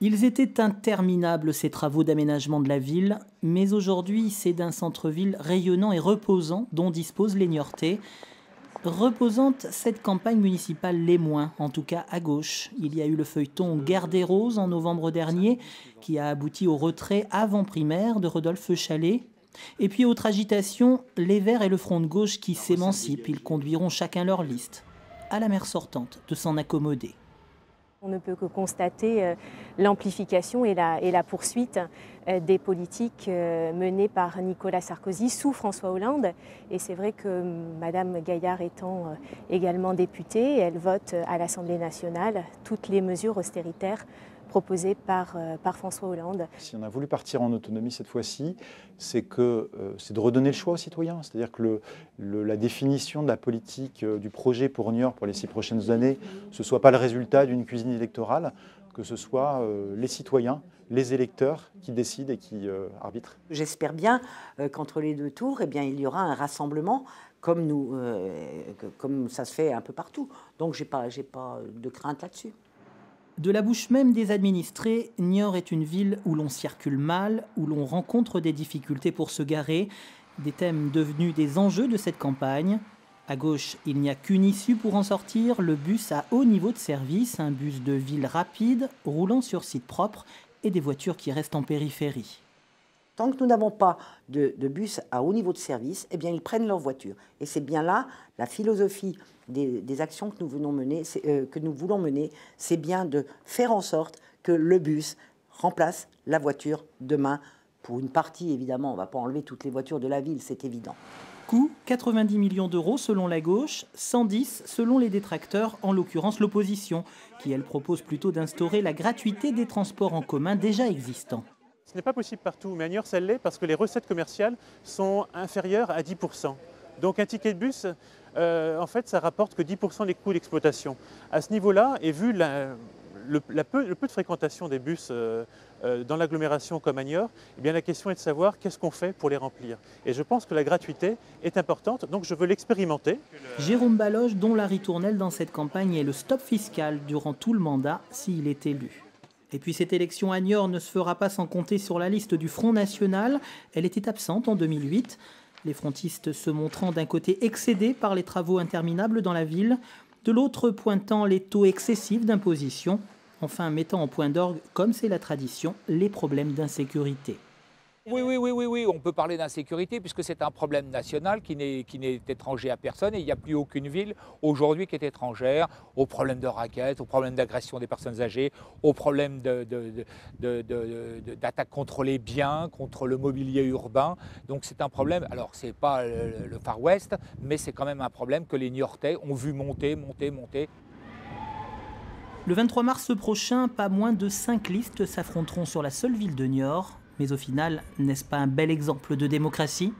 Ils étaient interminables, ces travaux d'aménagement de la ville, mais aujourd'hui, c'est d'un centre-ville rayonnant et reposant dont dispose les Niortais. Reposante, cette campagne municipale l'est moins, en tout cas à gauche. Il y a eu le feuilleton Guerre des Roses en novembre dernier, qui a abouti au retrait avant-primaire de Rodolphe Chalet. Et puis, autre agitation, les Verts et le Front de gauche qui s'émancipent. Ils conduiront chacun leur liste. À la maire sortante de s'en accommoder. On ne peut que constater euh, l'amplification et la, poursuite euh, des politiques euh, menées par Nicolas Sarkozy sous François Hollande. Et c'est vrai que Madame Gaillard étant également députée, elle vote à l'Assemblée nationale toutes les mesures austéritaires proposé par, euh, par François Hollande. Si on a voulu partir en autonomie cette fois-ci, c'est que euh, c'est de redonner le choix aux citoyens. C'est-à-dire que le, la définition de la politique euh, du projet pour Niort pour les six prochaines années, ce ne soit pas le résultat d'une cuisine électorale, que ce soit les citoyens, les électeurs qui décident et qui arbitrent. J'espère bien qu'entre les deux tours, eh bien, il y aura un rassemblement comme, nous, comme ça se fait un peu partout. Donc je n'ai pas, pas de crainte là-dessus. De la bouche même des administrés, Niort est une ville où l'on circule mal, où l'on rencontre des difficultés pour se garer, des thèmes devenus des enjeux de cette campagne. À gauche, il n'y a qu'une issue pour en sortir, le bus à haut niveau de service, un bus de ville rapide, roulant sur site propre, et des voitures qui restent en périphérie. Tant que nous n'avons pas de, bus à haut niveau de service, eh ils prennent leur voiture. Et c'est bien là la philosophie des, actions que nous, venons mener, euh, que nous voulons mener, c'est bien de faire en sorte que le bus remplace la voiture demain. Pour une partie, évidemment, on ne va pas enlever toutes les voitures de la ville, c'est évident. Coût 90 millions d'euros selon la gauche, 110 selon les détracteurs, en l'occurrence l'opposition, qui elle propose plutôt d'instaurer la gratuité des transports en commun déjà existants. Ce n'est pas possible partout, mais à Niort, ça l'est parce que les recettes commerciales sont inférieures à 10%. Donc un ticket de bus, euh, en fait, ça rapporte que 10% des coûts d'exploitation. À ce niveau-là, et vu le, peu, de fréquentation des bus euh, euh, dans l'agglomération comme à Niort, eh bien, la question est de savoir qu'est-ce qu'on fait pour les remplir. Et je pense que la gratuité est importante, donc je veux l'expérimenter. Jérôme Baloche, dont la ritournelle dans cette campagne est le stop fiscal durant tout le mandat s'il est élu. Et puis cette élection à Niort ne se fera pas sans compter sur la liste du Front National. Elle était absente en 2008. Les frontistes se montrant d'un côté excédés par les travaux interminables dans la ville, de l'autre pointant les taux excessifs d'imposition, enfin mettant en point d'orgue, comme c'est la tradition, les problèmes d'insécurité. Oui, oui, oui, oui, oui, on peut parler d'insécurité puisque c'est un problème national qui n'est étranger à personne et il n'y a plus aucune ville aujourd'hui qui est étrangère au problème de raquettes, au problème d'agression des personnes âgées, au problème d'attaque contre les biens, contre le mobilier urbain. Donc c'est un problème, alors c'est pas le, le Far West, mais c'est quand même un problème que les Niortais ont vu monter, monter, monter. Le 23 mars prochain, pas moins de cinq listes s'affronteront sur la seule ville de Niort mais au final, n'est-ce pas un bel exemple de démocratie?